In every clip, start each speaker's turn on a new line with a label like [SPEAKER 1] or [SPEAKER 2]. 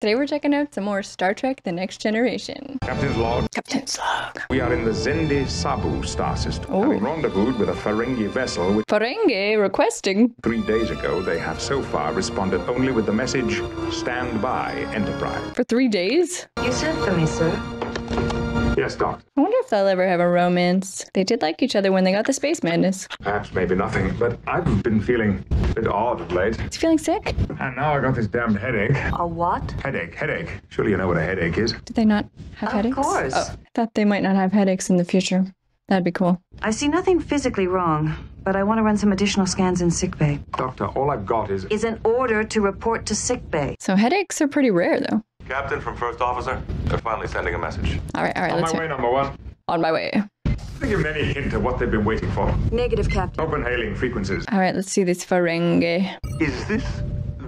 [SPEAKER 1] Today we're checking out some more Star Trek The Next Generation.
[SPEAKER 2] Captain's log.
[SPEAKER 1] Captain's log.
[SPEAKER 2] We are in the Xendi Sabu star system,
[SPEAKER 1] Oh.
[SPEAKER 2] having rendezvoused with a Ferengi vessel which
[SPEAKER 1] Ferengi requesting.
[SPEAKER 2] three days ago they have so far responded only with the message, Stand by, Enterprise.
[SPEAKER 1] For three days?
[SPEAKER 3] You sent for me, sir.
[SPEAKER 2] Yes, Doctor.
[SPEAKER 1] I wonder if they'll ever have a romance. They did like each other when they got the space madness.
[SPEAKER 2] Perhaps maybe nothing, but I've been feeling a bit odd of late.
[SPEAKER 1] Is feeling sick?
[SPEAKER 2] And now I got this damned headache.
[SPEAKER 3] A what?
[SPEAKER 2] Headache, headache. Surely you know what a headache is.
[SPEAKER 1] Did they not have
[SPEAKER 3] Of
[SPEAKER 1] headaches?
[SPEAKER 3] Of course.
[SPEAKER 1] Oh, I thought they might not have headaches in the future. That'd be cool.
[SPEAKER 3] I see nothing physically wrong, but I want to run some additional scans in sickbay.
[SPEAKER 2] Doctor, all I've got is.
[SPEAKER 3] Is an order to report to sickbay.
[SPEAKER 1] So headaches are pretty rare, though.
[SPEAKER 4] Captain from First Officer, they're finally sending a message.
[SPEAKER 1] All right, all right,
[SPEAKER 2] On
[SPEAKER 1] let's
[SPEAKER 2] my
[SPEAKER 1] hear.
[SPEAKER 2] way, number one.
[SPEAKER 1] On my way.
[SPEAKER 2] They give them any hint of what they've been waiting for.
[SPEAKER 3] Negative, Captain.
[SPEAKER 2] Open hailing frequencies.
[SPEAKER 1] All right, let's see this Ferengi.
[SPEAKER 5] Is this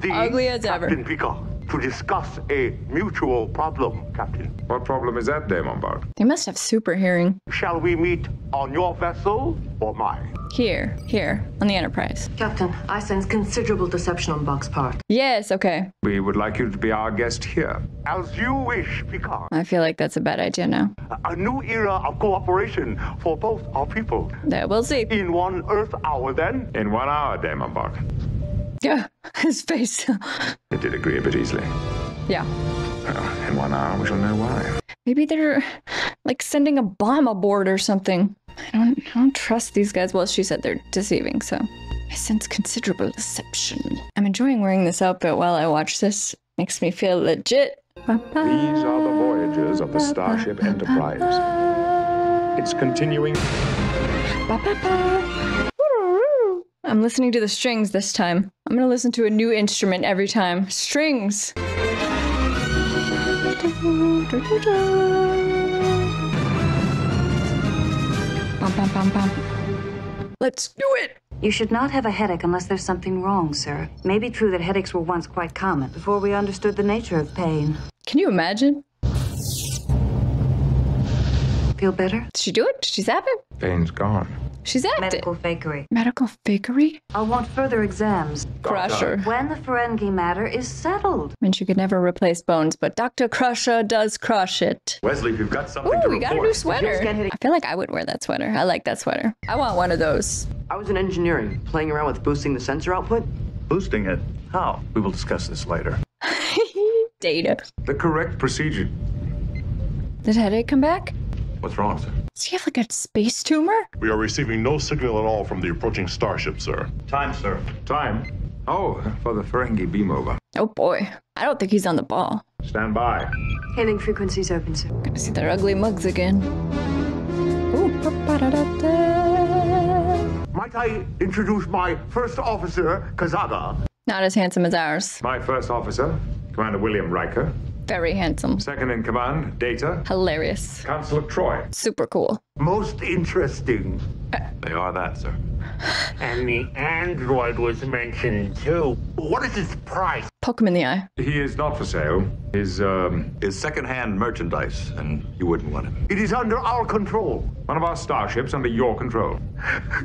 [SPEAKER 5] the
[SPEAKER 1] Ugly as ever.
[SPEAKER 5] Captain Picard to discuss a mutual problem, Captain?
[SPEAKER 2] What problem is that, DaiMon Bok?
[SPEAKER 1] They must have super hearing.
[SPEAKER 5] Shall we meet on your vessel or mine?
[SPEAKER 1] Here, here, on the Enterprise.
[SPEAKER 6] Captain, I sense considerable deception on Bok's part.
[SPEAKER 1] Yes, okay.
[SPEAKER 2] We would like you to be our guest here.
[SPEAKER 5] As you wish, Picard.
[SPEAKER 1] I feel like that's a bad idea now.
[SPEAKER 5] A new era of cooperation for both our people.
[SPEAKER 1] Yeah, we'll see.
[SPEAKER 5] In one Earth hour, then.
[SPEAKER 2] In one hour, DaiMon Bok.
[SPEAKER 1] Yeah, his face.
[SPEAKER 2] They did agree a bit easily.
[SPEAKER 1] yeah.
[SPEAKER 2] Well, in one hour, we shall know why.
[SPEAKER 1] Maybe they're like sending a bomb aboard or something. I don't I don't trust these guys. Well, she said they're deceiving, so I sense considerable deception. I'm enjoying wearing this outfit while I watch this. Makes me feel legit.
[SPEAKER 2] These are the voyages of the Starship Enterprise. It's continuing.
[SPEAKER 1] I'm listening to the strings this time. I'm gonna listen to a new instrument every time. Strings. Bum, bum, bum, bum. Let's do it.
[SPEAKER 3] You should not have a headache unless there's something wrong, sir. May be true that headaches were once quite common before we understood the nature of pain.
[SPEAKER 1] Can you imagine?
[SPEAKER 3] Feel better?
[SPEAKER 1] Did she do it? Did she zap it?
[SPEAKER 2] Pain's gone.
[SPEAKER 1] She's acting.
[SPEAKER 3] Medical fakery.
[SPEAKER 1] Medical fakery?
[SPEAKER 3] I'll want further exams
[SPEAKER 1] Crusher.
[SPEAKER 3] when the Ferengi matter is settled.
[SPEAKER 1] I mean, she could never replace bones, but Dr. Crusher does crush it.
[SPEAKER 4] Wesley, we've got something
[SPEAKER 1] Ooh,
[SPEAKER 4] to
[SPEAKER 1] we got a new sweater. I feel like I would wear that sweater. I like that sweater. I want one of those.
[SPEAKER 7] I was in engineering, playing around with boosting the sensor output.
[SPEAKER 4] Boosting it. How? We will discuss this later.
[SPEAKER 1] Data.
[SPEAKER 2] The correct procedure.
[SPEAKER 1] Did headache come back?
[SPEAKER 4] What's wrong, sir?
[SPEAKER 1] Does he have like a space tumor?
[SPEAKER 8] We are receiving no signal at all from the approaching starship, sir.
[SPEAKER 4] Time, sir.
[SPEAKER 2] Time. Oh, for the Ferengi beam over.
[SPEAKER 1] Oh boy. I don't think he's on the ball.
[SPEAKER 2] Stand by.
[SPEAKER 6] Hailing frequencies open, sir.
[SPEAKER 1] Gonna see their ugly mugs again. Ooh.
[SPEAKER 5] Might I introduce my first officer, Kazago?
[SPEAKER 1] Not as handsome as ours.
[SPEAKER 2] My first officer, Commander William Riker.
[SPEAKER 1] Very handsome.
[SPEAKER 2] Second in command, Data.
[SPEAKER 1] Hilarious.
[SPEAKER 2] Counselor Troi.
[SPEAKER 1] Super cool.
[SPEAKER 5] Most interesting.
[SPEAKER 4] They are that, sir.
[SPEAKER 5] And the android was mentioned too. What is its price?
[SPEAKER 1] Poke him in the eye.
[SPEAKER 2] He is not for sale. His, um,
[SPEAKER 4] Is secondhand merchandise, and you wouldn't want it.
[SPEAKER 5] It is under our control.
[SPEAKER 2] one of our starships under your control.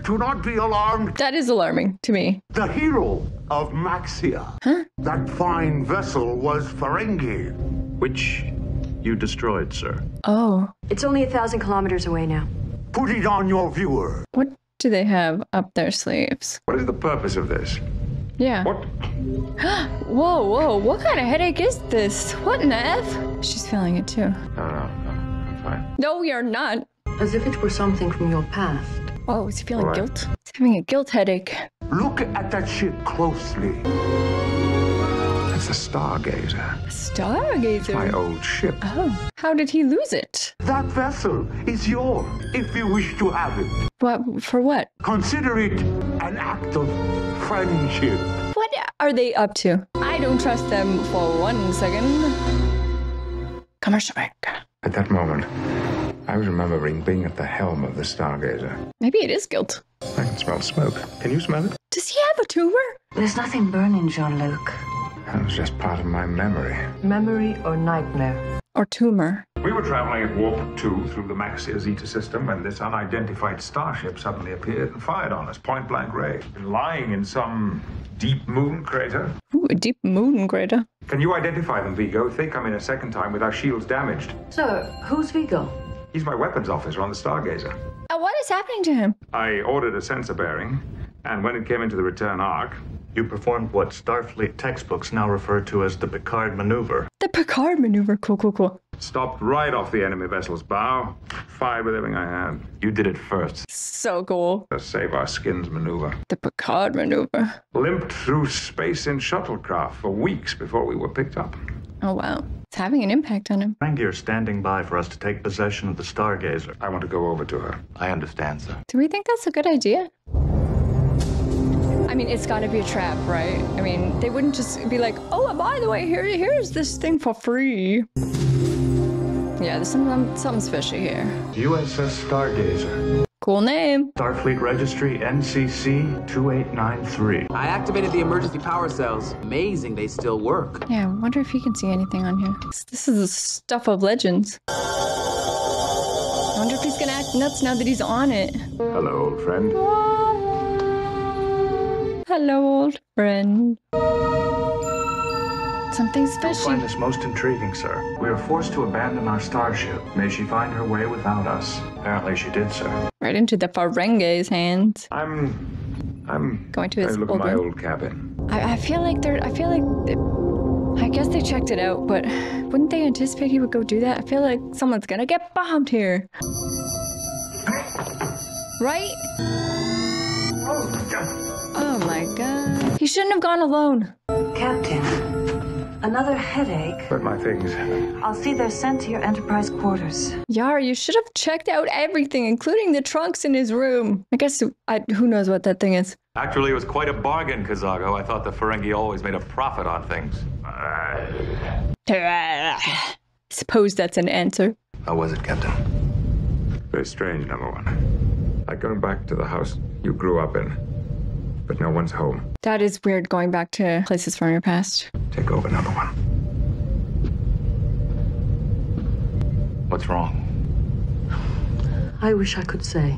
[SPEAKER 5] Do not be alarmed.
[SPEAKER 1] That is alarming to me.
[SPEAKER 5] The hero of Maxia. Huh? That fine vessel was Ferengi.
[SPEAKER 4] Which you destroyed, sir.
[SPEAKER 1] Oh.
[SPEAKER 6] It's only a thousand kilometers away now.
[SPEAKER 5] Put it on your viewer.
[SPEAKER 1] What do they have up their sleeves?
[SPEAKER 2] What is the purpose of this?
[SPEAKER 1] Yeah.
[SPEAKER 2] What?
[SPEAKER 1] Whoa, whoa, what kind of headache is this? What in the F? She's feeling it too.
[SPEAKER 2] No, no, no. I'm fine.
[SPEAKER 1] No, you're not.
[SPEAKER 6] As if it were something from your past.
[SPEAKER 1] Oh, is he feeling
[SPEAKER 2] All right.
[SPEAKER 1] guilt? He's having a guilt headache.
[SPEAKER 5] Look at that shit closely.
[SPEAKER 2] That's the Stargazer. My
[SPEAKER 1] Stargazer.
[SPEAKER 2] My old ship.
[SPEAKER 1] Oh, how did he lose it?
[SPEAKER 5] That vessel is yours if you wish to have it.
[SPEAKER 1] What for? What?
[SPEAKER 5] Consider it an act of friendship.
[SPEAKER 1] What are they up to? I don't trust them for one second. Commercial break.
[SPEAKER 2] At that moment, I was remembering being at the helm of the Stargazer.
[SPEAKER 1] Maybe it is guilt.
[SPEAKER 2] I can smell smoke. Can you smell it?
[SPEAKER 1] Does he have a tumor?
[SPEAKER 3] There's nothing burning, Jean Luc.
[SPEAKER 2] That was just part of my memory.
[SPEAKER 6] Memory or nightmare?
[SPEAKER 1] Or tumor?
[SPEAKER 2] We were traveling at warp 2 through the Maxia Zeta system when this unidentified starship suddenly appeared and fired on us, point blank range. Lying in some deep moon crater.
[SPEAKER 1] Ooh, a deep moon crater.
[SPEAKER 2] Can you identify them, Vigo? If they come in a second time with our shields damaged.
[SPEAKER 9] Sir, who's Vigo?
[SPEAKER 2] He's my weapons officer on the Stargazer.
[SPEAKER 1] Uh, what is happening to him?
[SPEAKER 2] I ordered a sensor bearing, and when it came into the return arc,
[SPEAKER 10] You performed what Starfleet textbooks now refer to as the Picard maneuver.
[SPEAKER 1] The Picard maneuver. Cool, cool, cool.
[SPEAKER 2] stopped right off the enemy vessel's bow, fired with everything I had.
[SPEAKER 4] You did it first.
[SPEAKER 1] So cool.
[SPEAKER 2] The save our skins maneuver.
[SPEAKER 1] The Picard maneuver.
[SPEAKER 2] Limped through space in shuttlecraft for weeks before we were picked up.
[SPEAKER 1] Oh, wow. It's having an impact on him.
[SPEAKER 10] Ferengi are standing by for us to take possession of the Stargazer.
[SPEAKER 2] I want to go over to her.
[SPEAKER 4] I understand, sir.
[SPEAKER 1] Do we think that's a good idea? I mean, it's got to be a trap, right? I mean, they wouldn't just be like, "Oh, and by the way, here, here's this thing for free." Yeah, there's something, something's fishy here.
[SPEAKER 10] USS Stargazer.
[SPEAKER 1] Cool name.
[SPEAKER 10] Starfleet Registry NCC 2893.
[SPEAKER 11] I activated the emergency power cells. Amazing, they still work.
[SPEAKER 1] Yeah, I wonder if he can see anything on here. This- This is the stuff of legends. I wonder if he's gonna act nuts now that he's on it.
[SPEAKER 2] Hello, old friend.
[SPEAKER 1] Hello, old friend. Something's
[SPEAKER 10] You'll
[SPEAKER 1] fishy.
[SPEAKER 10] find this most intriguing, sir. We are forced to abandon our starship. May she find her way without us. Apparently she did, sir.
[SPEAKER 1] Right into the Ferengi's hands.
[SPEAKER 2] I'm. I'm.
[SPEAKER 1] Going to his
[SPEAKER 2] I look
[SPEAKER 1] old
[SPEAKER 2] at my
[SPEAKER 1] room.
[SPEAKER 2] old cabin.
[SPEAKER 1] I, I feel like they're. I feel like. I guess they checked it out, but wouldn't they anticipate he would go do that? I feel like someone's gonna get bombed here. Right? Oh my god. He shouldn't have gone alone.
[SPEAKER 3] Captain, another headache.
[SPEAKER 2] But my things.
[SPEAKER 3] I'll see they're sent to your Enterprise quarters.
[SPEAKER 1] Yar, you should have checked out everything, including the trunks in his room. I guess I, who knows what that thing is.
[SPEAKER 4] Actually, it was quite a bargain, Kazago. I thought the Ferengi always made a profit on things.
[SPEAKER 1] Suppose that's an answer.
[SPEAKER 4] How was it, Captain?
[SPEAKER 2] Very strange, number one. Like going back to the house you grew up in, but no one's home.
[SPEAKER 1] That is weird going back to places from your past.
[SPEAKER 2] Take over, number one.
[SPEAKER 4] What's wrong?
[SPEAKER 9] I wish I could say.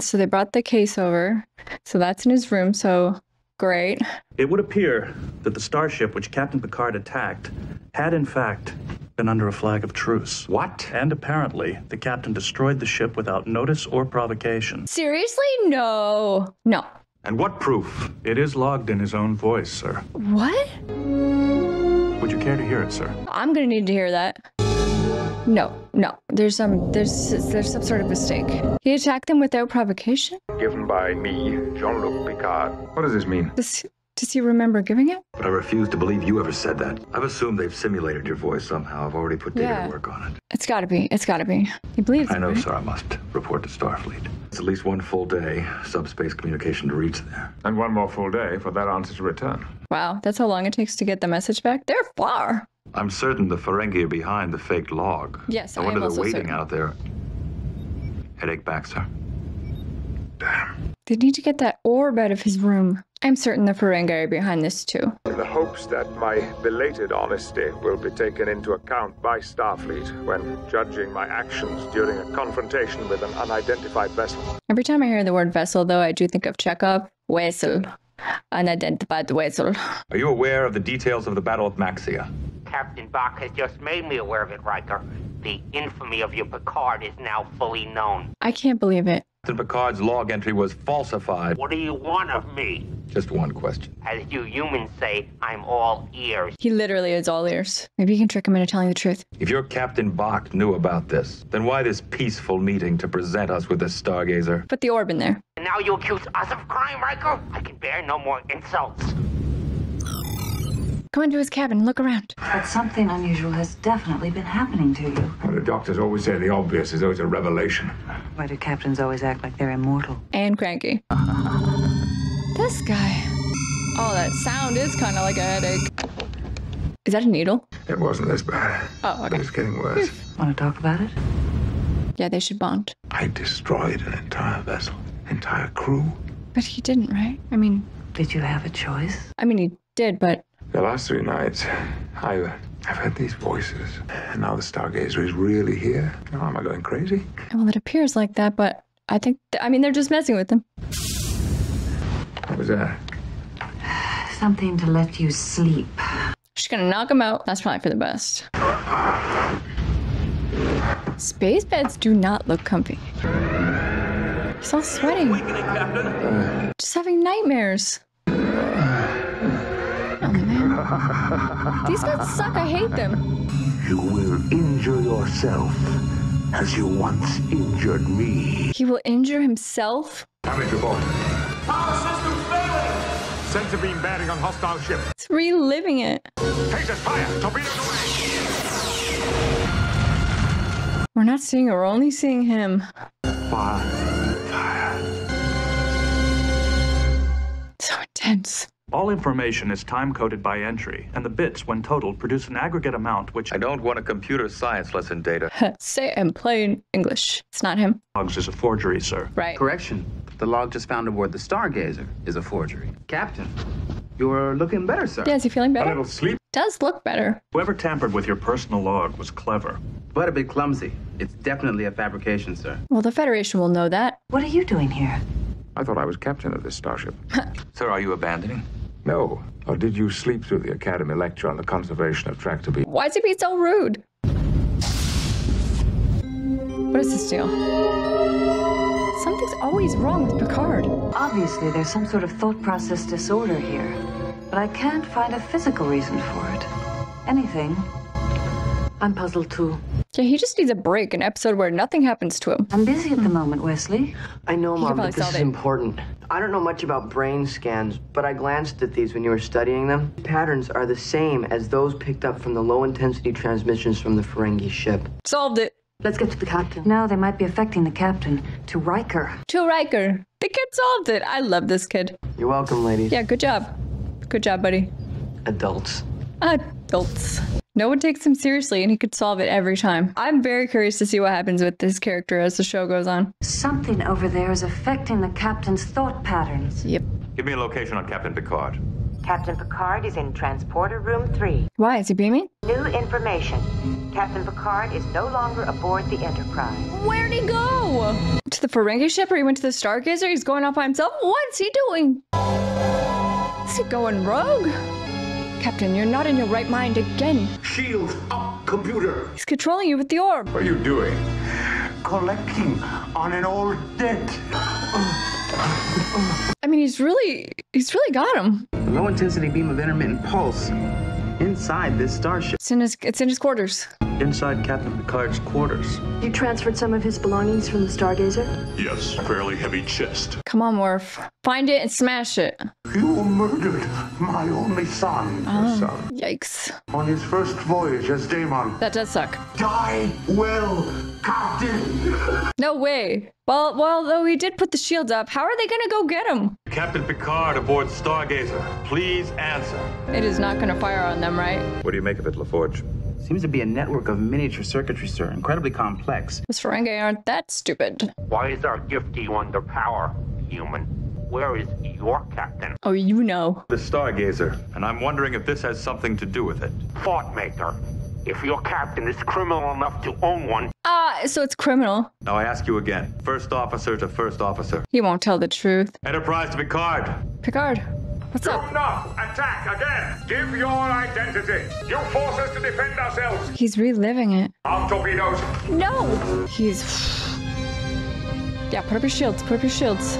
[SPEAKER 1] So they brought the case over. So that's in his room. So great.
[SPEAKER 10] It would appear that the starship which Captain Picard attacked had, in fact, been under a flag of truce.
[SPEAKER 4] What?
[SPEAKER 10] And apparently, the captain destroyed the ship without notice or provocation.
[SPEAKER 1] Seriously? No. No.
[SPEAKER 4] And what proof?
[SPEAKER 10] It is logged in his own voice, sir.
[SPEAKER 1] What?
[SPEAKER 10] Would you care to hear it, sir?
[SPEAKER 1] I'm gonna need to hear that. No, no. There's some there's there's some sort of mistake. He attacked them without provocation?
[SPEAKER 2] Given by me, Jean-Luc Picard. What does this mean?
[SPEAKER 1] Does does he remember giving it?
[SPEAKER 4] But I refuse to believe you ever said that. I've assumed they've simulated your voice somehow. I've already put data
[SPEAKER 1] Yeah.
[SPEAKER 4] to work on it.
[SPEAKER 1] It's gotta be. It's gotta be. He believes
[SPEAKER 4] I know,
[SPEAKER 1] right?
[SPEAKER 4] sir. I must report to Starfleet. It's at least one full day subspace communication to reach there.
[SPEAKER 2] And one more full day for that answer to return.
[SPEAKER 1] Wow, that's how long it takes to get the message back? They're far.
[SPEAKER 4] I'm certain the Ferengi are behind the faked log.
[SPEAKER 1] Yes,
[SPEAKER 4] I
[SPEAKER 1] I
[SPEAKER 4] wonder
[SPEAKER 1] am
[SPEAKER 4] they're waiting
[SPEAKER 1] certain.
[SPEAKER 4] out there. Headache back, sir. Damn.
[SPEAKER 1] They need to get that orb out of his room. I'm certain the Ferengi are behind this too.
[SPEAKER 2] In the hopes that my belated honesty will be taken into account by Starfleet when judging my actions during a confrontation with an unidentified vessel.
[SPEAKER 1] Every time I hear the word vessel, though, I do think of Chekov. Vessel. Unidentified vessel.
[SPEAKER 4] Are you aware of the details of the Battle of Maxia?
[SPEAKER 12] Captain Bok has just made me aware of it, Riker. The infamy of your Picard is now fully known.
[SPEAKER 1] I can't believe it.
[SPEAKER 4] Captain Picard's log entry was falsified.
[SPEAKER 12] What do you want of me?
[SPEAKER 4] Just one question.
[SPEAKER 12] As you humans say, I'm all ears.
[SPEAKER 1] He literally is all ears. Maybe you can trick him into telling the truth.
[SPEAKER 4] If your Captain Bok knew about this, then why this peaceful meeting to present us with the Stargazer?
[SPEAKER 1] Put the orb in there.
[SPEAKER 12] And now you accuse us of crime, Riker? I can bear no more insults.
[SPEAKER 1] Come into his cabin. Look around.
[SPEAKER 3] But something unusual has definitely been happening to you.
[SPEAKER 2] Well, the doctors always say the obvious is always a revelation.
[SPEAKER 3] Why do captains always act like they're immortal?
[SPEAKER 1] And cranky. This guy. Oh, that sound is kind of like a headache. Is that a needle?
[SPEAKER 2] It wasn't this bad.
[SPEAKER 1] Oh,
[SPEAKER 2] But
[SPEAKER 1] okay.
[SPEAKER 2] it's getting worse.
[SPEAKER 3] Want to talk about it?
[SPEAKER 1] Yeah, they should bond.
[SPEAKER 2] I destroyed an entire vessel, entire crew.
[SPEAKER 1] But he didn't, right? I mean,
[SPEAKER 3] Did you have a choice?
[SPEAKER 1] I mean, he did, but
[SPEAKER 2] The last three nights, I, I've heard these voices, and now the Stargazer is really here. Now, am I going crazy?
[SPEAKER 1] Well, it appears like that, but I think, I mean, they're just messing with them.
[SPEAKER 2] What was that?
[SPEAKER 3] Something to let you sleep.
[SPEAKER 1] She's gonna knock him out. That's probably for the best. Space beds do not look comfy. He's all sweating. Just having nightmares. These guys suck. I hate them.
[SPEAKER 5] You will injure yourself as you once injured me.
[SPEAKER 1] He will injure himself.
[SPEAKER 2] Damage report.
[SPEAKER 5] Power system failing!
[SPEAKER 2] Sensor beam bearing on hostile ship.
[SPEAKER 1] It's reliving it.
[SPEAKER 2] Phasers fire! Torpedoes away!
[SPEAKER 1] We're not seeing her, we're only seeing him.
[SPEAKER 5] Fire. Fire.
[SPEAKER 1] So intense.
[SPEAKER 10] All information is time coded by entry, and the bits, when totaled, produce an aggregate amount which
[SPEAKER 4] I don't want a computer science lesson data.
[SPEAKER 1] Say it in plain English. It's not him.
[SPEAKER 10] logs is a forgery, sir.
[SPEAKER 1] Right.
[SPEAKER 11] Correction. The log just found aboard the Stargazer is a forgery. Captain, you're looking better, sir.
[SPEAKER 1] Yeah, is he feeling better?
[SPEAKER 2] A little sleep.
[SPEAKER 1] Does look better.
[SPEAKER 10] Whoever tampered with your personal log was clever.
[SPEAKER 11] But a bit clumsy. It's definitely a fabrication, sir.
[SPEAKER 1] Well, the Federation will know that.
[SPEAKER 3] What are you doing here?
[SPEAKER 2] I thought I was captain of this starship.
[SPEAKER 4] Sir, are you abandoning?
[SPEAKER 2] No. Or did you sleep through the Academy lecture on the conservation of tractor beams?
[SPEAKER 1] Why is he being so rude? What is this deal? Something's always wrong with Picard.
[SPEAKER 3] Obviously, there's some sort of thought process disorder here, but I can't find a physical reason for it. Anything.
[SPEAKER 9] I'm puzzled too.
[SPEAKER 1] Yeah, he just needs a break, an episode where nothing happens to him.
[SPEAKER 3] I'm busy at the moment, Wesley.
[SPEAKER 7] I know,
[SPEAKER 1] You
[SPEAKER 7] Mom, but this is
[SPEAKER 1] it.
[SPEAKER 7] important. I don't know much about brain scans, but I glanced at these when you were studying them. Patterns are the same as those picked up from the low intensity transmissions from the Ferengi ship.
[SPEAKER 1] Solved it.
[SPEAKER 9] Let's get to the captain.
[SPEAKER 3] No, they might be affecting the captain. To Riker.
[SPEAKER 1] To Riker. The kid solved it. I love this kid.
[SPEAKER 7] You're welcome, ladies.
[SPEAKER 1] Yeah, good job. Good job, buddy.
[SPEAKER 7] Adults.
[SPEAKER 1] Adults. No one takes him seriously, and he could solve it every time. I'm very curious to see what happens with this character as the show goes on.
[SPEAKER 3] Something over there is affecting the captain's thought patterns.
[SPEAKER 1] Yep.
[SPEAKER 4] Give me a location on Captain Picard.
[SPEAKER 13] Captain Picard is in transporter room 3.
[SPEAKER 1] Why is he beaming?
[SPEAKER 13] New information. Captain Picard is no longer aboard the Enterprise.
[SPEAKER 1] Where'd he go? To the Ferengi ship, or he went to the Stargazer? He's going off by himself. What's he doing? Is he going rogue? Captain, you're not in your right mind again.
[SPEAKER 5] Shields up, computer.
[SPEAKER 1] He's controlling you with the orb.
[SPEAKER 2] What are you doing?
[SPEAKER 5] Collecting on an old debt.
[SPEAKER 1] I mean, he's really, he's really got him.
[SPEAKER 11] Low intensity beam of intermittent pulse inside this starship.
[SPEAKER 1] It's in his, it's in his quarters.
[SPEAKER 10] Inside Captain Picard's quarters.
[SPEAKER 9] You transferred some of his belongings from the Stargazer?
[SPEAKER 8] Yes, fairly heavy chest.
[SPEAKER 1] Come on, Worf. Find it and smash it.
[SPEAKER 5] You murdered my only son.
[SPEAKER 1] Oh, yikes.
[SPEAKER 5] On his first voyage as DaiMon.
[SPEAKER 1] That does suck.
[SPEAKER 5] Die well, Captain.
[SPEAKER 1] No way. Well, well, though he did put the shields up, how are they gonna go get him?
[SPEAKER 4] Captain Picard aboard Stargazer. Please answer.
[SPEAKER 1] It is not gonna fire on them, right?
[SPEAKER 4] What do you make of it, LaForge?
[SPEAKER 11] Seems to be a network of miniature circuitry, sir. Incredibly complex.
[SPEAKER 1] Those Ferengi aren't that stupid.
[SPEAKER 12] Why is our gift to you under power, human? Where is your captain?
[SPEAKER 1] Oh, you know.
[SPEAKER 4] The Stargazer, and I'm wondering if this has something to do with it.
[SPEAKER 12] Thought maker. If your captain is criminal enough to own one,
[SPEAKER 1] Ah, so it's criminal.
[SPEAKER 4] Now I ask you again. First officer to first officer.
[SPEAKER 1] He won't tell the truth.
[SPEAKER 4] Enterprise to Picard.
[SPEAKER 1] Picard, what's
[SPEAKER 2] Do
[SPEAKER 1] up?
[SPEAKER 2] not attack again. Give your identity. You force us to defend ourselves.
[SPEAKER 1] He's reliving it.
[SPEAKER 2] Arm torpedoes.
[SPEAKER 1] No! He's. Yeah, put up your shields, put up your shields.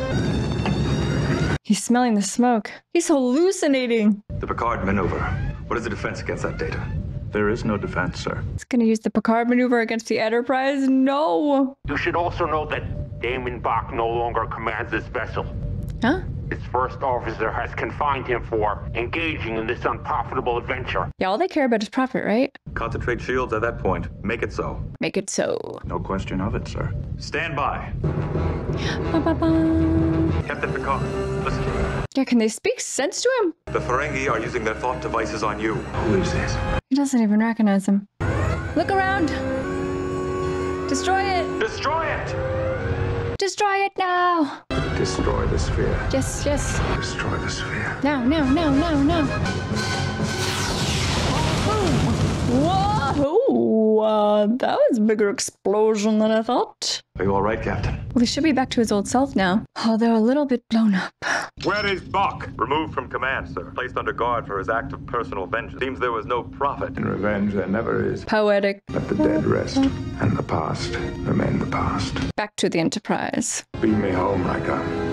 [SPEAKER 1] He's smelling the smoke. He's hallucinating.
[SPEAKER 4] The Picard maneuver. What is the defense against that data?
[SPEAKER 10] There is no defense, sir.
[SPEAKER 1] It's gonna use the Picard maneuver against the Enterprise? No!
[SPEAKER 12] you should also know that DaiMon Bok no longer commands this vessel.
[SPEAKER 1] Huh?
[SPEAKER 12] His first officer has confined him for engaging in this unprofitable adventure.
[SPEAKER 1] Yeah, all they care about is profit, right?
[SPEAKER 4] Concentrate shields at that point. Make it so.
[SPEAKER 1] Make it so.
[SPEAKER 10] No question of it, sir.
[SPEAKER 4] Stand by.
[SPEAKER 1] Ba-ba-ba.
[SPEAKER 4] Captain Picard, listen to me.
[SPEAKER 1] Yeah, can they speak sense to him?
[SPEAKER 4] The Ferengi are using their thought devices on you.
[SPEAKER 2] Who is this?
[SPEAKER 1] He doesn't even recognize him. Look around! Destroy it!
[SPEAKER 4] Destroy it!
[SPEAKER 1] Destroy it now!
[SPEAKER 2] Destroy the sphere.
[SPEAKER 1] Yes, yes.
[SPEAKER 2] Destroy the sphere.
[SPEAKER 1] No, no, no, now, now. Boom. Uh, that was a bigger explosion than I thought.
[SPEAKER 4] Are you all right, Captain?
[SPEAKER 1] Well, he should be back to his old self now, although a little bit blown up.
[SPEAKER 2] Where is Bok?
[SPEAKER 4] Removed from command, sir. Placed under guard for his act of personal vengeance. Seems there was no profit.
[SPEAKER 2] In revenge, there never is.
[SPEAKER 1] Poetic.
[SPEAKER 2] Let the dead rest, and the past remain the past.
[SPEAKER 1] Back to the Enterprise.
[SPEAKER 2] Beam me home, Riker.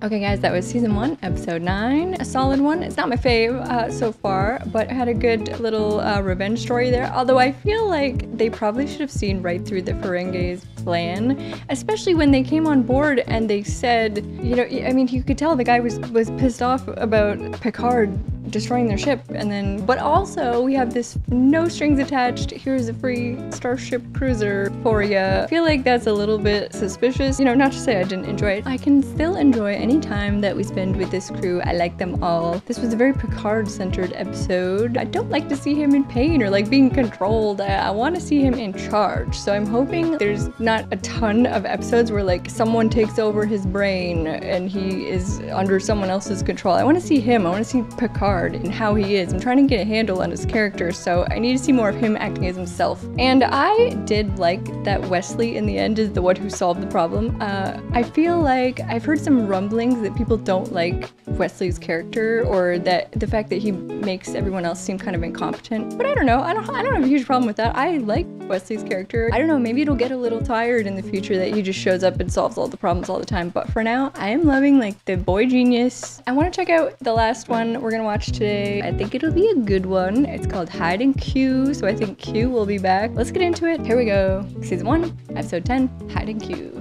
[SPEAKER 1] Okay, guys, that was season one, episode nine. A solid one. It's not my fave uh, so far, but had a good little uh, revenge story there. Although I feel like they probably should have seen right through the Ferengi's plan, especially when they came on board and they said, you know, I mean, you could tell the guy was was pissed off about Picard destroying their ship, and then, but also we have this no strings attached. Here's a free Starship Cruiser for you. I feel like that's a little bit suspicious. You know, not to say I didn't enjoy it. I can still enjoy any time that we spend with this crew. I like them all. This was a very Picard-centered episode. I don't like to see him in pain or like being controlled. I, I want to see him in charge. So I'm hoping there's not a ton of episodes where like someone takes over his brain and he is under someone else's control. I want to see him. I want to see Picard and how he is. I'm trying to get a handle on his character, so I need to see more of him acting as himself. And I did like that Wesley in the end is the one who solved the problem. Uh, I feel like I've heard some rumblings that people don't like Wesley's character or that the fact that he makes everyone else seem kind of incompetent. But I don't know. I don't I don't have a huge problem with that. I like Wesley's character. I don't know, maybe it'll get a little tired in the future that he just shows up and solves all the problems all the time. But for now, I am loving like the boy genius. I want to check out the last one we're gonna watch today. I think it'll be a good one. It's called Hide and Q, so I think Q will be back. Let's get into it. Here we go. Season 1, Episode 10, Hide and Q.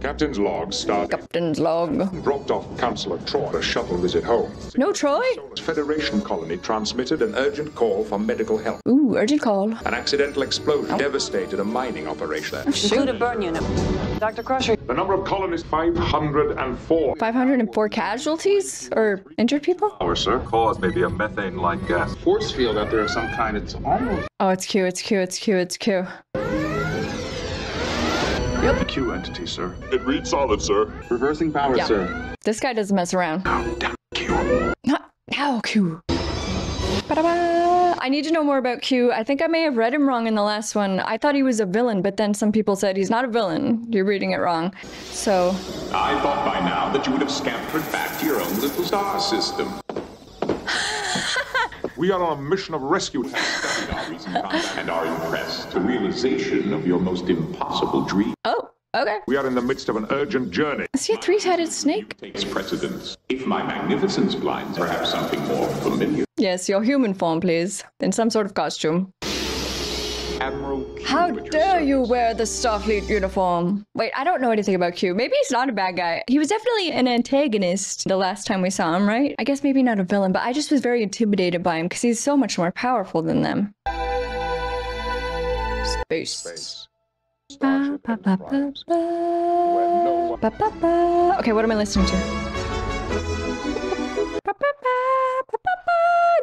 [SPEAKER 14] Captain's log started.
[SPEAKER 1] Captain's log.
[SPEAKER 14] Dropped off Counselor Troi for a shuttle visit home.
[SPEAKER 1] No Troy?
[SPEAKER 14] Federation colony transmitted an urgent call for medical help.
[SPEAKER 1] Ooh, urgent call.
[SPEAKER 14] An accidental explosion devastated a mining operation.
[SPEAKER 1] Oh, shoot.
[SPEAKER 6] a burn unit. Dr. Crusher.
[SPEAKER 2] The number of colonists 504.
[SPEAKER 1] 504 casualties? Or injured people?
[SPEAKER 4] Or, sir, cause may be a methane-like gas.
[SPEAKER 11] Force field out there of some kind. It's almost.
[SPEAKER 1] Oh, it's Q, it's Q, it's Q, it's Q.
[SPEAKER 8] Yep. Q entity, sir. It reads solid, sir.
[SPEAKER 11] Reversing power,
[SPEAKER 1] Yeah.
[SPEAKER 11] sir.
[SPEAKER 1] This guy doesn't mess around. Oh, not now, Q. Ba-da-ba. I need to know more about Q. I think I may have read him wrong in the last one. I thought he was a villain, but then some people said he's not a villain. You're reading it wrong. So,
[SPEAKER 15] I thought by now that you would have scampered back to your own little star system.
[SPEAKER 2] We are on a mission of rescue.
[SPEAKER 15] and are impressed. The realization of your most impossible dream
[SPEAKER 1] oh, okay.
[SPEAKER 2] We are in the midst of an urgent journey.
[SPEAKER 1] Is he a three-headed snake?
[SPEAKER 15] takes precedence. If my magnificence blinds, perhaps something more familiar.
[SPEAKER 1] Yes, your human form, please. In some sort of costume.
[SPEAKER 15] Admiral
[SPEAKER 1] How dare you wear the Starfleet uniform? Wait, I don't know anything about Q. Maybe he's not a bad guy. He was definitely an antagonist the last time we saw him, right? I guess maybe not a villain, but I just was very intimidated by him because he's so much more powerful than them. Space. Ba, ba, ba, ba. Okay, what am I listening to?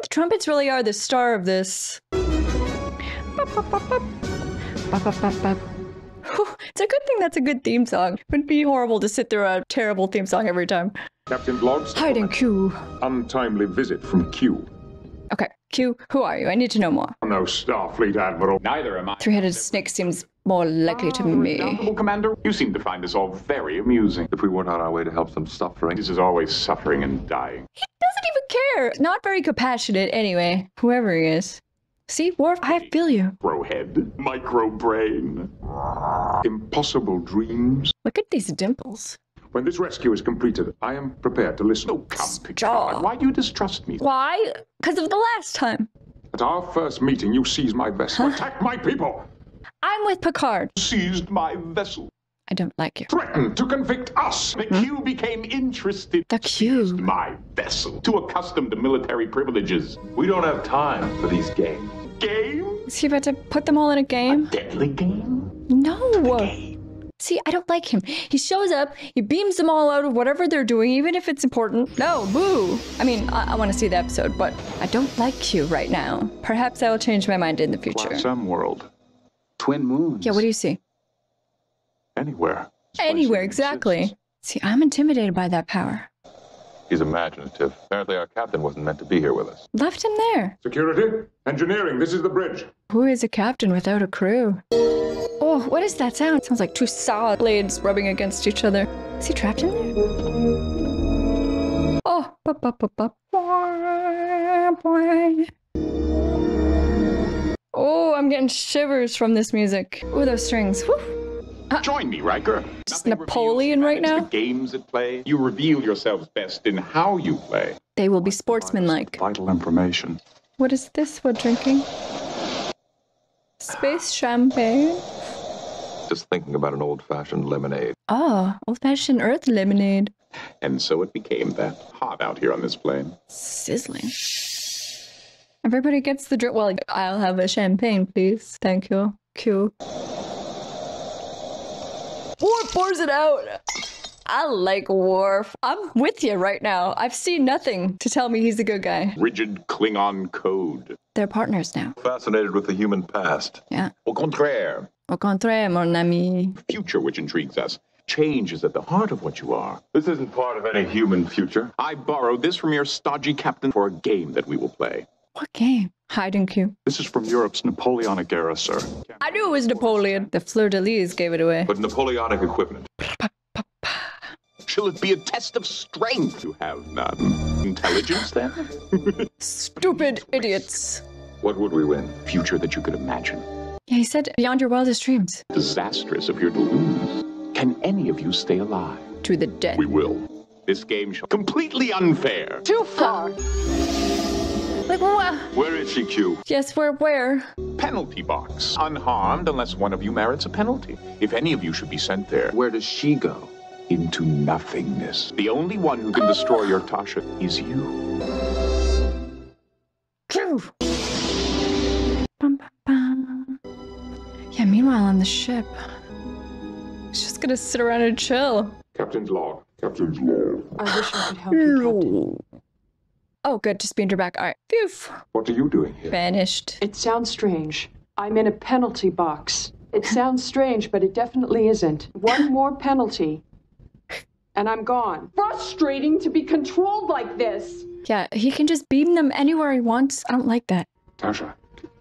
[SPEAKER 1] The trumpets really are the star of this. It's a good thing that's a good theme song. It would be horrible to sit through a terrible theme song every time.
[SPEAKER 2] Captain Logs.
[SPEAKER 1] Hide and Q.
[SPEAKER 2] Untimely visit from Q.
[SPEAKER 1] Okay, Q, who are you? I need to know more.
[SPEAKER 2] No Starfleet Admiral.
[SPEAKER 15] Neither am I.
[SPEAKER 1] Three-headed snake seems more likely to me.
[SPEAKER 15] Honorable Commander, you seem to find this all very amusing.
[SPEAKER 4] If we weren't on our way to help some suffering.
[SPEAKER 15] This is always suffering and dying.
[SPEAKER 1] He doesn't even care. Not very compassionate anyway. Whoever he is. See, Worf, I feel you.
[SPEAKER 15] Microhead, micro brain.
[SPEAKER 2] Impossible dreams.
[SPEAKER 1] Look at these dimples.
[SPEAKER 2] When this rescue is completed, I am prepared to listen.
[SPEAKER 15] Oh, oh come, Picard. Why do you distrust me?
[SPEAKER 1] Why? Because of the last time.
[SPEAKER 2] At our first meeting, you seized my vessel, attacked my people,
[SPEAKER 1] I'm with Picard.
[SPEAKER 15] Seized my vessel.
[SPEAKER 1] I don't like you.
[SPEAKER 2] threatened to convict us.
[SPEAKER 15] The Q became interested.
[SPEAKER 1] The Q.
[SPEAKER 15] My vessel. Too accustomed to military privileges.
[SPEAKER 4] We don't have time for these games.
[SPEAKER 15] Game?
[SPEAKER 1] Is he about to put them all in a game?
[SPEAKER 15] A Deadly game?
[SPEAKER 1] No. See, I don't like him. He shows up, he beams them all out of whatever they're doing, even if it's important. No, boo. I mean, I, I want to see the episode, but I don't like Q right now. Perhaps I will change my mind in the future.
[SPEAKER 15] Some world. Twin moons.
[SPEAKER 1] Yeah, what do you see?
[SPEAKER 15] Anywhere.
[SPEAKER 1] Anywhere, exactly. See, I'm intimidated by that power.
[SPEAKER 4] He's imaginative. Apparently, our captain wasn't meant to be here with us.
[SPEAKER 1] Left him there.
[SPEAKER 14] Security? Engineering, this is the bridge.
[SPEAKER 1] Who is a captain without a crew? Oh, what is that sound? sounds like two saw blades rubbing against each other. Is he trapped in there? Oh, ba ba ba ba. Oh, I'm getting shivers from this music. Oh, those strings. Whew.
[SPEAKER 15] Join me, Riker.
[SPEAKER 1] Just Napoleon right now.
[SPEAKER 15] The Games at play. You reveal yourselves best in how you play.
[SPEAKER 1] They will be sportsmanlike.
[SPEAKER 8] Vital information.
[SPEAKER 1] What is this we're drinking? Space champagne.
[SPEAKER 4] Just thinking about an old fashioned lemonade.
[SPEAKER 1] Ah, oh, old fashioned earth lemonade.
[SPEAKER 15] And so it became that hot out here on this plane.
[SPEAKER 1] Sizzling. Everybody gets the drip. Well, I'll have a champagne, please. Thank you. Q. Worf pours it out. I like Worf. I'm with you right now. I've seen nothing to tell me he's a good guy.
[SPEAKER 15] Rigid Klingon code.
[SPEAKER 1] They're partners now.
[SPEAKER 4] Fascinated with the human past.
[SPEAKER 1] Yeah.
[SPEAKER 15] Au contraire,
[SPEAKER 1] Au contraire, mon ami.
[SPEAKER 15] future which intrigues us. Change is at the heart of what you are.
[SPEAKER 4] This isn't part of any human future.
[SPEAKER 15] I borrowed this from your stodgy captain for a game that we will play.
[SPEAKER 1] What game? Hide and Q.
[SPEAKER 8] This is from Europe's Napoleonic era, sir.
[SPEAKER 1] I knew it was Napoleon. The fleur de lis gave it away.
[SPEAKER 4] But Napoleonic equipment.
[SPEAKER 15] Shall it be a test of strength? You have none. Intelligence, then?
[SPEAKER 1] Stupid idiots.
[SPEAKER 4] What would we win?
[SPEAKER 15] Future that you could imagine.
[SPEAKER 1] Yeah, he said beyond your wildest dreams.
[SPEAKER 15] Disastrous of your to lose. Can any of you stay alive?
[SPEAKER 1] To the dead.
[SPEAKER 15] We will. This game shall completely unfair.
[SPEAKER 9] Too far.
[SPEAKER 1] Like what?
[SPEAKER 4] Where is she, Q?
[SPEAKER 1] Yes, where? Where?
[SPEAKER 15] Penalty box. Unharmed unless one of you merits a penalty. If any of you should be sent there,
[SPEAKER 11] Where does she go?
[SPEAKER 15] into nothingness. The only one who can destroy your Tasha is you.
[SPEAKER 1] Q. Bum, bum, bum. Yeah, meanwhile on the ship. He's just gonna sit around and chill.
[SPEAKER 14] Captain's log. Captain's log.
[SPEAKER 9] I wish I could help you, Captain.
[SPEAKER 1] Oh, good. Just beamed her back. All right. Phew.
[SPEAKER 14] What are you doing here?
[SPEAKER 1] Vanished.
[SPEAKER 9] It sounds strange. I'm in a penalty box. It sounds strange, but it definitely isn't. One more penalty, and I'm gone. Frustrating to be controlled like this.
[SPEAKER 1] Yeah, he can just beam them anywhere he wants. I don't like that.
[SPEAKER 14] Tasha,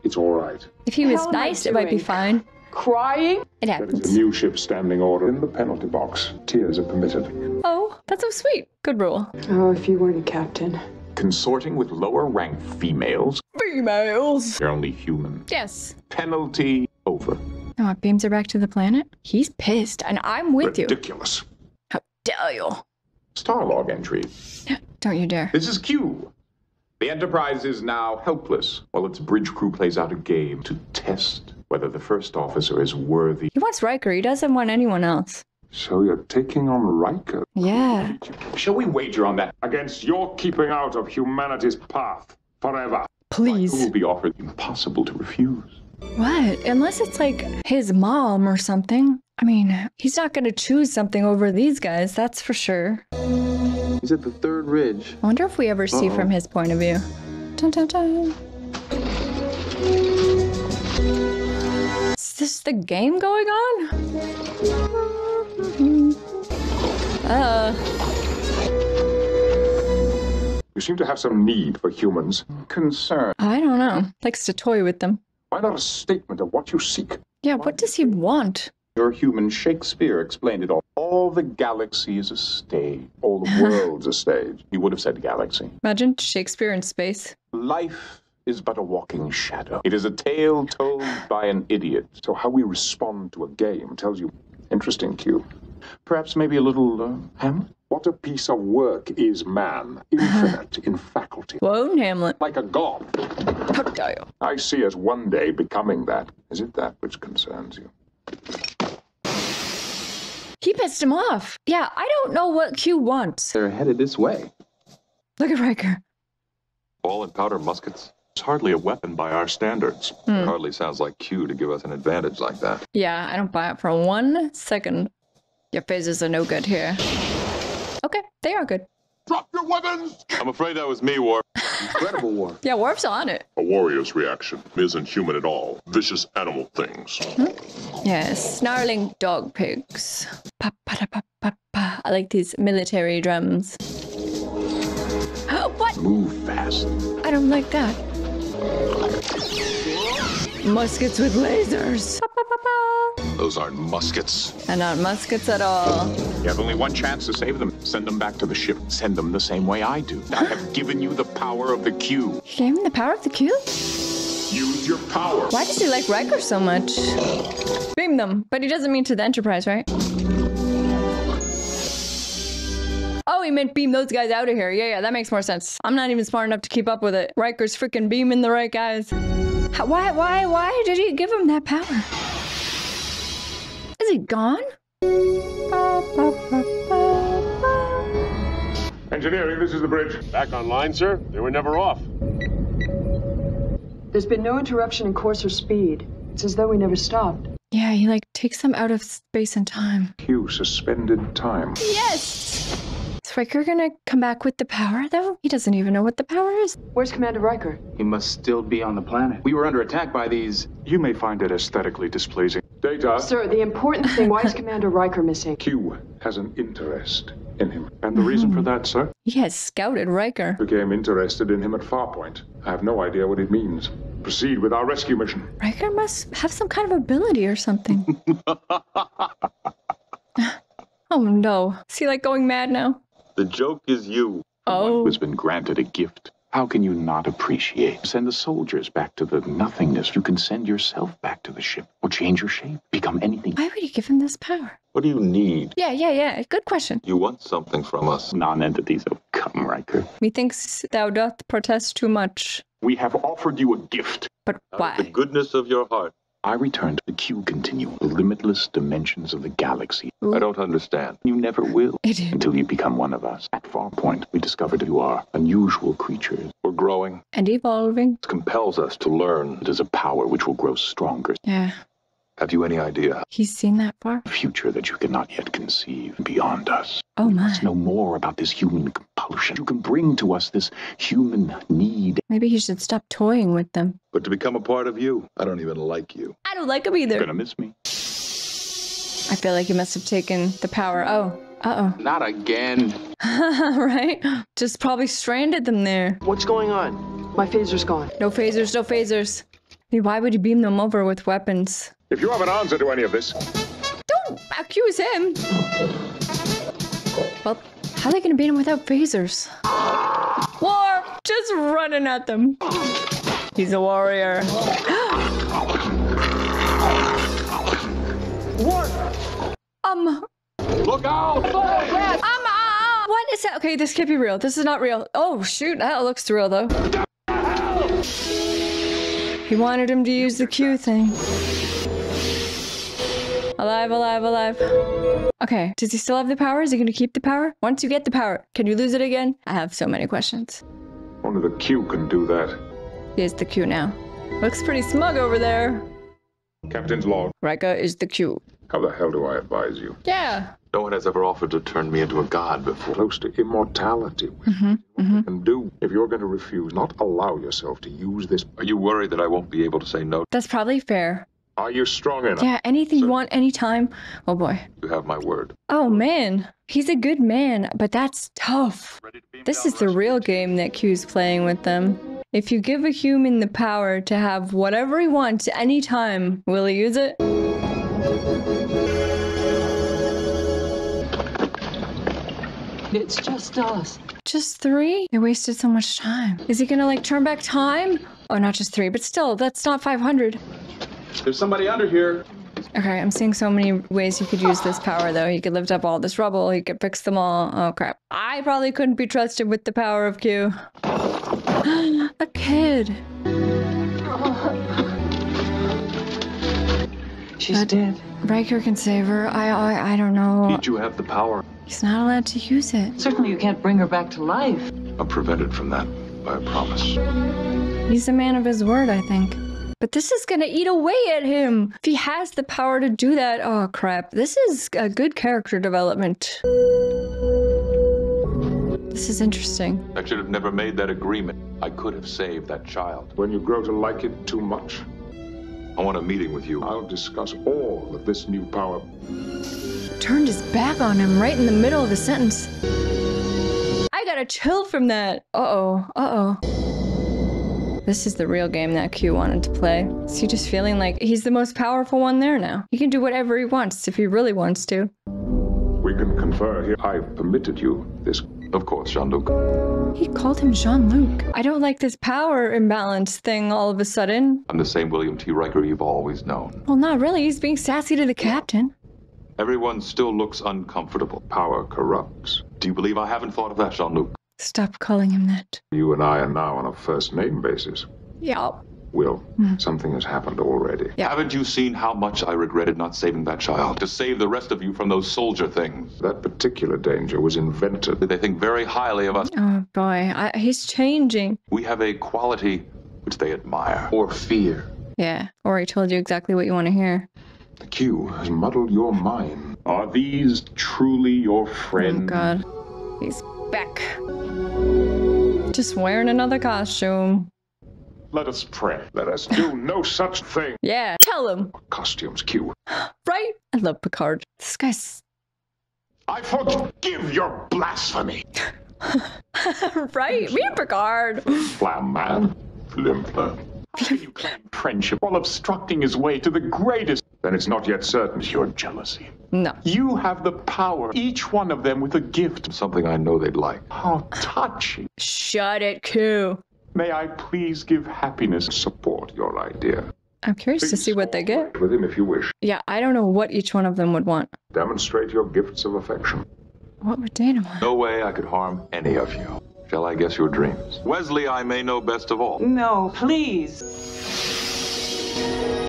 [SPEAKER 14] it's all right.
[SPEAKER 1] If he was
[SPEAKER 9] hell
[SPEAKER 1] nice, it might be fine.
[SPEAKER 9] Crying?
[SPEAKER 1] It
[SPEAKER 14] There is a
[SPEAKER 1] happens.
[SPEAKER 14] new ship standing order in the penalty box. Tears are permitted.
[SPEAKER 1] Oh, that's so sweet. Good rule.
[SPEAKER 9] Oh, if you weren't a captain.
[SPEAKER 15] Consorting with lower ranked females,
[SPEAKER 1] Females.
[SPEAKER 15] They're only human.
[SPEAKER 1] Yes.
[SPEAKER 15] Penalty over.
[SPEAKER 1] No, it beams her back to the planet. He's pissed, and I'm with you.
[SPEAKER 14] Ridiculous.
[SPEAKER 1] How dare you?
[SPEAKER 15] Starlog entry.
[SPEAKER 1] Don't you dare.
[SPEAKER 15] This is Q. The Enterprise is now helpless while its bridge crew plays out a game to test whether the first officer is worthy.
[SPEAKER 1] He wants Riker. He doesn't want anyone else.
[SPEAKER 14] So you're taking on Riker
[SPEAKER 1] Yeah.
[SPEAKER 15] Shall we wager on that?
[SPEAKER 14] against your keeping out of humanity's path forever. Please.
[SPEAKER 15] Who will be offered impossible to refuse?
[SPEAKER 1] What? Unless it's like his mom or something. I mean, he's not going to choose something over these guys, that's for sure.
[SPEAKER 11] He's at the third ridge.
[SPEAKER 1] I wonder if we ever see
[SPEAKER 11] Uh-oh.
[SPEAKER 1] from his point of view. Dun, dun, dun. Is this the game going on? Uh,
[SPEAKER 14] You seem to have some need for humans.
[SPEAKER 15] Concern.
[SPEAKER 1] I don't know. Likes to toy with them.
[SPEAKER 14] Why not a statement of what you seek?
[SPEAKER 1] Yeah, what does he want?
[SPEAKER 15] Your human Shakespeare explained it all. All the galaxy is a stage.
[SPEAKER 14] All the world's a stage.
[SPEAKER 15] He would have said galaxy.
[SPEAKER 1] Imagine Shakespeare in space.
[SPEAKER 15] Life is but a walking shadow. It is a tale told by an idiot.
[SPEAKER 14] So how we respond to a game tells you. Interesting, Q.
[SPEAKER 15] Perhaps maybe a little uh, Hamlet?
[SPEAKER 14] What a piece of work is man, infinite in faculty,
[SPEAKER 1] Whoa, Hamlet.
[SPEAKER 14] like a god.
[SPEAKER 1] How dare you?
[SPEAKER 14] I see us one day becoming that. Is it that which concerns you?
[SPEAKER 1] He pissed him off. Yeah, I don't know what Q wants.
[SPEAKER 11] They're headed this way.
[SPEAKER 1] Look at Riker.
[SPEAKER 4] Ball and powder muskets.
[SPEAKER 8] It's hardly a weapon by our standards.
[SPEAKER 1] Hmm.
[SPEAKER 4] Hardly sounds like Q to give us an advantage like that.
[SPEAKER 1] Yeah, I don't buy it for one second. Your phasers are no good here. Okay, they are good.
[SPEAKER 8] Drop your weapons! I'm afraid that was me, Worf.
[SPEAKER 11] Incredible war.
[SPEAKER 1] Yeah, Worf's on it.
[SPEAKER 8] A warrior's reaction isn't human at all. Vicious animal things. Hmm?
[SPEAKER 1] Yeah, snarling dog pigs. Pa, pa, da, pa, pa, pa. I like these military drums.
[SPEAKER 15] what? Move fast.
[SPEAKER 1] I don't like that. Muskets with lasers.
[SPEAKER 15] Those aren't muskets.
[SPEAKER 1] And not muskets at all.
[SPEAKER 15] You have only one chance to save them. Send them back to the ship. Send them the same way I do. I have given you the power of the Q.
[SPEAKER 1] He gave him the power of the Q?
[SPEAKER 15] Use your power.
[SPEAKER 1] Why does he like Riker so much? Beam them, but he doesn't mean to the Enterprise, right? Oh, he meant beam those guys out of here. Yeah, yeah, that makes more sense. I'm not even smart enough to keep up with it. Riker's freaking beaming the right guys. How, why, why, why did he give him that power? Is he gone?
[SPEAKER 2] Engineering, this is the bridge.
[SPEAKER 16] Back online, sir. They were never off.
[SPEAKER 9] There's been no interruption in course or speed. It's as though we never stopped.
[SPEAKER 1] Yeah, he like takes them out of space and time.
[SPEAKER 2] Q suspended time.
[SPEAKER 1] Yes! Is Riker gonna come back with the power though? He doesn't even know what the power is.
[SPEAKER 9] Where's Commander Riker?
[SPEAKER 11] He must still be on the planet. We were under attack by these.
[SPEAKER 2] You may find it aesthetically displeasing. Data.
[SPEAKER 9] Sir, the important thing, why is Commander Riker missing?
[SPEAKER 2] Q has an interest in him. And the reason for hmm. that, sir?
[SPEAKER 1] He has scouted Riker.
[SPEAKER 2] Became interested in him at Farpoint. I have no idea what it means. Proceed with our rescue mission.
[SPEAKER 1] Riker must have some kind of ability or something. oh no. Is he like going mad now?
[SPEAKER 15] The joke is you.
[SPEAKER 1] Oh.
[SPEAKER 15] Who has been granted a gift. How can you not appreciate? Send the soldiers back to the nothingness. You can send yourself back to the ship or change your shape, become anything.
[SPEAKER 1] Why would you give him this power?
[SPEAKER 15] What do you need?
[SPEAKER 1] Yeah, yeah, yeah. Good question.
[SPEAKER 15] You want something from us. Non-entities. Oh, come, Riker.
[SPEAKER 1] Methinks thou doth protest too much.
[SPEAKER 15] We have offered you a gift.
[SPEAKER 1] But why?
[SPEAKER 15] The goodness of your heart. I return to the Q continuum, the limitless dimensions of the galaxy.
[SPEAKER 1] Ooh.
[SPEAKER 15] I don't understand. You never will.
[SPEAKER 1] Idiot.
[SPEAKER 15] Until you become one of us. At Farpoint, we discovered you are unusual creatures. We're growing.
[SPEAKER 1] And evolving.
[SPEAKER 15] It compels us to learn. It is a power which will grow stronger.
[SPEAKER 1] Yeah.
[SPEAKER 15] Have you any idea?
[SPEAKER 1] He's seen that far?
[SPEAKER 15] A future that you cannot yet conceive beyond us.
[SPEAKER 1] Oh my.
[SPEAKER 15] Must know more about this human compulsion. You can bring to us this human need.
[SPEAKER 1] Maybe he should stop toying with them.
[SPEAKER 15] But to become a part of you, I don't even like you.
[SPEAKER 1] I don't like him either.
[SPEAKER 15] You're gonna miss me.
[SPEAKER 1] I feel like he must have taken the power. Oh. Uh oh.
[SPEAKER 11] Not again.
[SPEAKER 1] right? Just probably stranded them there.
[SPEAKER 7] What's going on?
[SPEAKER 9] My phaser's gone.
[SPEAKER 1] No phasers, no phasers. Why would he beam them over with weapons?
[SPEAKER 2] If you have an answer to any of this,
[SPEAKER 1] Don't accuse him. Well, how are they gonna beat him without phasers? War! Just running at them. He's a warrior.
[SPEAKER 2] War!
[SPEAKER 1] Um.
[SPEAKER 15] Look out!
[SPEAKER 1] Um, uh, what is that? Okay, this can't be real. This is not real. Oh, shoot. That looks real, though. He wanted him to use the Q thing. Alive, alive, alive. Okay, does he still have the power? Is he gonna keep the power? Once you get the power, can you lose it again? I have so many questions.
[SPEAKER 2] only the Q can do that.
[SPEAKER 1] He is the Q now. Looks pretty smug over there.
[SPEAKER 2] Captain's log.
[SPEAKER 1] Riker is the Q.
[SPEAKER 2] How the hell do I advise you?
[SPEAKER 1] Yeah.
[SPEAKER 15] No one has ever offered to turn me into a god before.
[SPEAKER 2] Close to immortality.
[SPEAKER 1] Mm-hmm. Mm-hmm.
[SPEAKER 2] And do, if you're going to refuse, not allow yourself to use this.
[SPEAKER 15] Are you worried that I won't be able to say no?
[SPEAKER 1] That's probably fair.
[SPEAKER 2] Are you strong enough?
[SPEAKER 1] Yeah, anything you want, anytime. Oh boy.
[SPEAKER 15] You have my word.
[SPEAKER 1] Oh man, he's a good man, but that's tough. This is the real game that Q's playing with them. If you give a human the power to have whatever he wants anytime, will he use it?
[SPEAKER 9] It's just us.
[SPEAKER 1] Just three? They wasted so much time. Is he gonna like turn back time? Oh, not just three, but still, that's not 500.
[SPEAKER 11] There's somebody under here.
[SPEAKER 1] Okay, I'm seeing so many ways you could use this power though. He could lift up all this rubble, he could fix them all. Oh crap. I probably couldn't be trusted with the power of Q. a kid.
[SPEAKER 9] She's
[SPEAKER 1] But
[SPEAKER 9] dead.
[SPEAKER 1] Riker can save her. I, I I don't know.
[SPEAKER 15] Did you have the power?
[SPEAKER 1] He's not allowed to use it.
[SPEAKER 9] Certainly you can't bring her back to life.
[SPEAKER 15] I'm prevented from that by a promise.
[SPEAKER 1] He's a man of his word, I think. But this is gonna eat away at him. If he has the power to do that, oh crap. This is a good character development. This is interesting.
[SPEAKER 15] I should have never made that agreement. I could have saved that child.
[SPEAKER 2] When you grow to like it too much,
[SPEAKER 15] I want a meeting with you.
[SPEAKER 2] I'll discuss all of this new power.
[SPEAKER 1] Turned his back on him right in the middle of the sentence. I got a chill from that. Uh oh. Uh oh. This is the real game that Q wanted to play. Is he just feeling like he's the most powerful one there now? He can do whatever he wants if he really wants to.
[SPEAKER 2] We can confer here. I've permitted you this.
[SPEAKER 4] Of course, Jean Luc.
[SPEAKER 1] He called him Jean Luc. I don't like this power imbalance thing all of a sudden.
[SPEAKER 4] I'm the same William T. Riker you've always known.
[SPEAKER 1] Well, not really. He's being sassy to the captain.
[SPEAKER 4] Everyone still looks uncomfortable.
[SPEAKER 2] Power corrupts.
[SPEAKER 4] Do you believe I haven't thought of that, Jean Luc?
[SPEAKER 1] Stop calling him that.
[SPEAKER 2] You and I are now on a first name basis.
[SPEAKER 1] Yeah.
[SPEAKER 2] Will, hmm. something has happened already.
[SPEAKER 1] Yeah.
[SPEAKER 4] Haven't you seen how much I regretted not saving that child? To save the rest of you from those soldier things.
[SPEAKER 2] That particular danger was invented.
[SPEAKER 4] They think very highly of us.
[SPEAKER 1] Oh boy, I, he's changing.
[SPEAKER 4] We have a quality which they admire.
[SPEAKER 11] Or fear.
[SPEAKER 1] Yeah. Or he told you exactly what you want to hear.
[SPEAKER 2] The Q has muddled your mind.
[SPEAKER 15] Are these truly your
[SPEAKER 1] oh,
[SPEAKER 15] friends?
[SPEAKER 1] Oh god. He's back. Just wearing another costume.
[SPEAKER 15] Let us pray.
[SPEAKER 2] Let us do no such thing.
[SPEAKER 1] Yeah. Tell him.
[SPEAKER 2] Costumes, Q.
[SPEAKER 1] Right? I love Picard. This guy's
[SPEAKER 15] I forgive your blasphemy.
[SPEAKER 1] right. Me and Picard.
[SPEAKER 15] Flam man. Flimflam. How you claim friendship while obstructing his way to the greatest?
[SPEAKER 2] Then it's not yet certain.
[SPEAKER 15] Your jealousy.
[SPEAKER 1] No.
[SPEAKER 15] You have the power, each one of them with a gift.
[SPEAKER 4] Something I know they'd like.
[SPEAKER 15] How touching.
[SPEAKER 1] Shut it, Q.
[SPEAKER 15] May I please give happiness?
[SPEAKER 2] Support your idea.
[SPEAKER 1] I'm curious to see what they get.
[SPEAKER 2] With him if you wish.
[SPEAKER 1] Yeah, I don't know what each one of them would want.
[SPEAKER 2] Demonstrate your gifts of affection.
[SPEAKER 1] What would Data want?
[SPEAKER 4] No way I could harm any of you. Shall I guess your dreams? Wesley, I may know best of all.
[SPEAKER 6] No, please.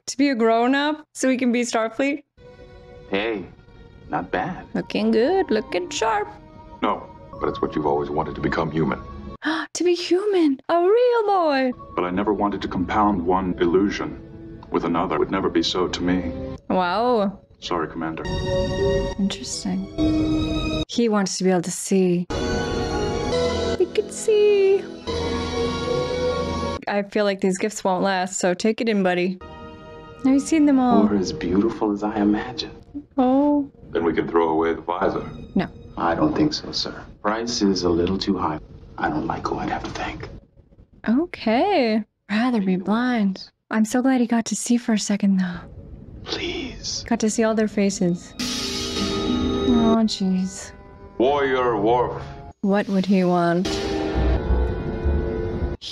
[SPEAKER 1] To be a grown up so we can be Starfleet?
[SPEAKER 11] Hey, not bad.
[SPEAKER 1] Looking good, looking sharp.
[SPEAKER 4] No, but it's what you've always wanted to become human.
[SPEAKER 1] to be human, a real boy.
[SPEAKER 10] But I never wanted to compound one illusion with another. It would never be so to me.
[SPEAKER 1] Wow.
[SPEAKER 10] Sorry, Commander.
[SPEAKER 1] Interesting. He wants to be able to see. He can see. I feel like these gifts won't last, so take it in, buddy. Have you seen them all?
[SPEAKER 11] Or as beautiful as I imagine.
[SPEAKER 1] Oh.
[SPEAKER 4] Then we can throw away the visor.
[SPEAKER 1] No.
[SPEAKER 11] I don't think so, sir. Price is a little too high. I don't like who I'd have to thank.
[SPEAKER 1] Okay. Rather be blind. I'm so glad he got to see for a second, though.
[SPEAKER 11] Please.
[SPEAKER 1] Got to see all their faces. Oh, jeez.
[SPEAKER 4] Warrior Worf.
[SPEAKER 1] What would he want?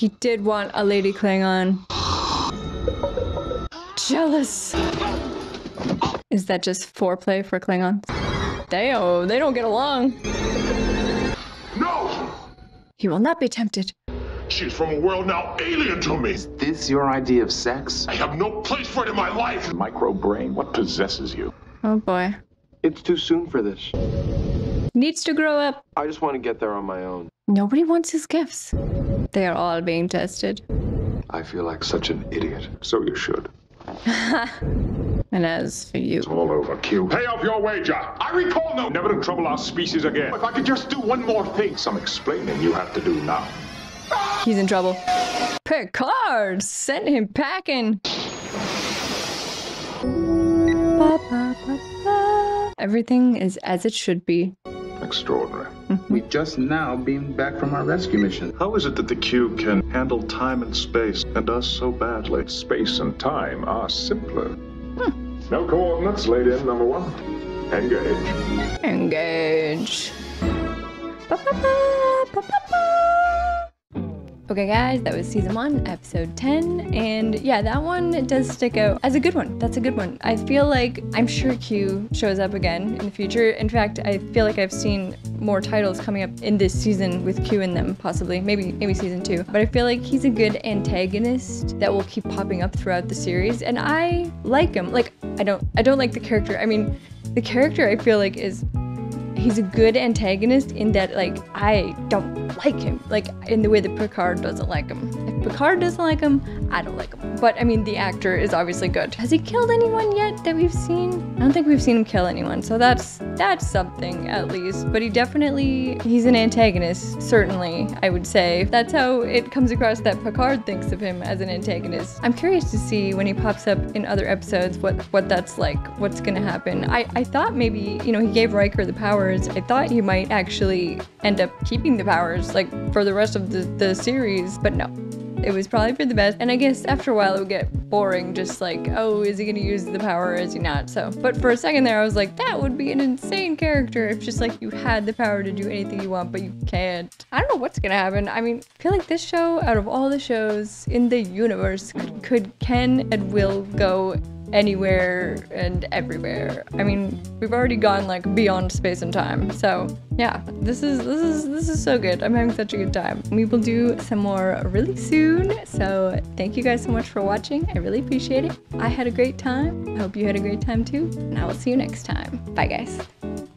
[SPEAKER 1] He did want a lady Klingon. Jealous. Is that just foreplay for Klingons? Damn, they don't get along.
[SPEAKER 15] No!
[SPEAKER 1] He will not be tempted.
[SPEAKER 15] She's from a world now alien to me.
[SPEAKER 11] Is this your idea of sex?
[SPEAKER 15] I have no place for it in my life. Micro brain, what possesses you?
[SPEAKER 1] Oh boy.
[SPEAKER 7] It's too soon for this.
[SPEAKER 1] Needs to grow up.
[SPEAKER 7] I just want to get there on my own.
[SPEAKER 1] Nobody wants his gifts. They are all being tested.
[SPEAKER 4] I feel like such an idiot.
[SPEAKER 2] So you should.
[SPEAKER 1] and as for you.
[SPEAKER 2] It's all over, Q.
[SPEAKER 15] Pay off your wager. I recall no.
[SPEAKER 2] Never to trouble our species again.
[SPEAKER 15] If I could just do one more thing.
[SPEAKER 2] Some explaining you have to do now.
[SPEAKER 1] He's in trouble. Picard send him packing. Ba, ba, ba, ba. Everything is as it should be.
[SPEAKER 2] Extraordinary.
[SPEAKER 11] Mm-hmm. We've just now been back from our rescue mission.
[SPEAKER 15] How is it that the Q can handle time and space and us so badly?
[SPEAKER 2] Space and time are simpler. Hmm. No coordinates laid in, number one. Engage.
[SPEAKER 1] Engage. Ba, ba, ba. Okay, guys, that was season one, episode 10. And yeah, that one does stick out as a good one. That's a good one. I feel like I'm sure Q shows up again in the future. In fact, I feel like I've seen more titles coming up in this season with Q in them, possibly. Maybe maybe season two. But I feel like he's a good antagonist that will keep popping up throughout the series. And I like him. Like, I don't I don't like the character. I mean, the character I feel like is he's a good antagonist in that like I don't like him like in the way that Picard doesn't like him. If Picard doesn't like him, I don't like him. But I mean the actor is obviously good. Has he killed anyone yet that we've seen? I don't think we've seen him kill anyone, so that's that's something at least. But he definitely, he's an antagonist, certainly, I would say. That's how it comes across that Picard thinks of him as an antagonist. I'm curious to see when he pops up in other episodes what, what that's like, what's gonna happen. I, I thought maybe, you know, he gave Riker the powers. I thought he might actually end up keeping the powers, like, for the rest of the, the series, but no. It was probably for the best. And I guess after a while it would get boring, just like, oh, is he gonna use the power or is he not? So, but for a second there, I was like, that would be an insane character if just like you had the power to do anything you want, but you can't. I don't know what's gonna happen. I mean, I feel like this show, out of all the shows in the universe, could, could can and will go anywhere and everywhere. I mean, we've already gone like beyond space and time. So yeah, this is this is this is so good. I'm having such a good time. We will do some more really soon. So thank you guys so much for watching. I really appreciate it. I had a great time. I hope you had a great time too. And I will see you next time. Bye guys.